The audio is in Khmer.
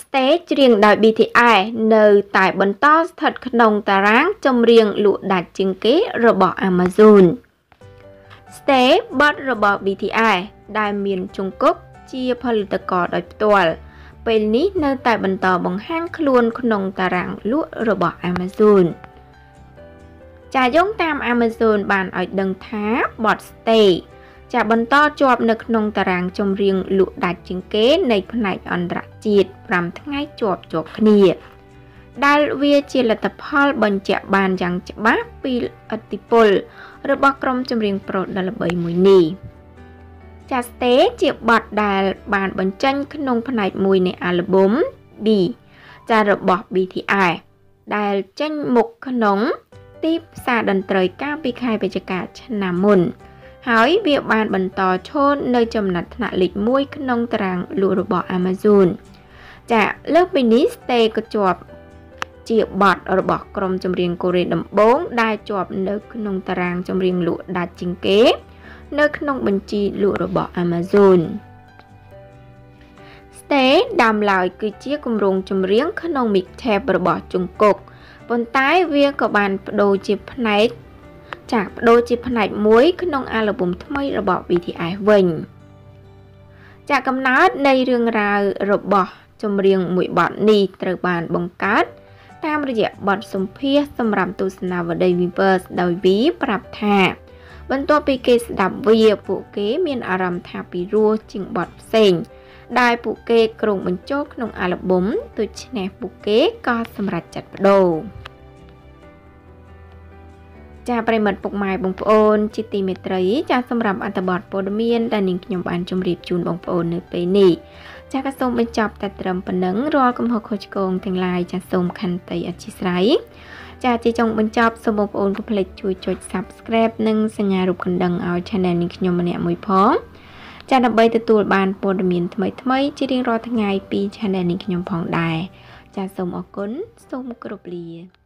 Stage ច្រៀងដោយ BTS នៅតែបន្តស្ថិតក្នុងតារាងចម្រៀងលក់ដាច់ជាងគេរបស់ Amazon Stay បទរបស់ BTS ដែលមានជង្គង់ជាផលិតករដោយផ្ទាល់ពេលនេះនៅតែបន្តបង្ហាញខ្លួនក្នុងតារាងលក់របស់ Amazon ចាយោងតាម Amazon បានឲ្យដឹងថាបទ Stay ចាបន្តជាប់នៅក្នុងតារាងចម្រៀងលក់ដាច់ជាងគេនៃផ្នែកអន្តរជាតិ5ថ្ងៃជាប់ជាប់គ្នា ដែលវាជាលទ្ធផលបញ្ជាក់បានយ៉ាងច្បាស់ពីឥទ្ធិពលរបស់ក្រុមចម្រៀងប្រូដ៏ល្បីមួយនេះចាស្តេជាបទដែលបានបញ្ចេញក្នុងផ្នែកមួយនៃអាល់ប៊ុម B ចារបស់ BTS ដែលចេញមុខក្នុងទីផ្សារតន្ត្រីកាលពីខែវិច្ឆិកាឆ្នាំមុន ហើយវាបានបន្តឈរនៅចំណាត់ថ្នាក់លេខ1ក្នុងតារាងលក់របស់ Amazon ចាលើសពីនេះ Stay ក៏ជាប់ជាបទរបស់ក្រុមចម្រៀងកូរ៉េដំបូងដែលជាប់នៅក្នុងតារាងចម្រៀងលក់ដាច់ជាងគេ នៅក្នុងបញ្ជីលក់របស់ Amazon Stay ដើមឡើយគឺជាគម្រោងចម្រៀងក្នុង mixtape របស់ជង្គង់ប៉ុន្តែវាក៏បានបដូរជាផ្នែក ចាស់បដូរជាផ្នែកមួយក្នុងអាល់ប៊ុមថ្មីរបស់ BTS វិញចាកំណើតនៃរឿងរ៉ាវរបស់ចម្រៀងមួយបទនេះត្រូវបានបង្កើតតាមរយៈបទសម្ភាសសម្រាប់ទស្សនាវដ្តី Weavers ដោយ V ប្រាប់ថា បន្ទាប់ពីគេស្ដាប់វាពួកគេមានអារម្មណ៍ថាពីរោះជាងបទផ្សេងដែលពួកគេក្រុងបញ្ចូលក្នុងអាល់ប៊ុមដូច្នេះពួកគេក៏សម្រេចចាត់បដូរ ចាប្រិមត្តពុកម៉ែបងប្អូនជាទីមេត្រី ចាសម្រាប់អត្ថបទព័ត៌មានដែលនាងខ្ញុំបានជម្រាបជូនបងប្អូននៅពេលនេះចាក៏សូមបញ្ចប់តែត្រឹមប៉ុណ្ណឹងរាល់កំហុសខុសឆ្គងទាំងឡាយចាសូមខន្តីអធិស្ឋានចាជាចុងបញ្ចប់សូមបងប្អូនកុំភ្លេចជួយចុច Subscribe និងសញ្ញារូបកណ្ដឹងឲ្យ Channel នេះខ្ញុំម្នាក់មួយផងចាដើម្បីទទួលបានព័ត៌មានថ្មីៗជារៀងរាល់ថ្ងៃពី Channel នេះខ្ញុំផងដែរចាសូមអរគុណសូមគោរពលា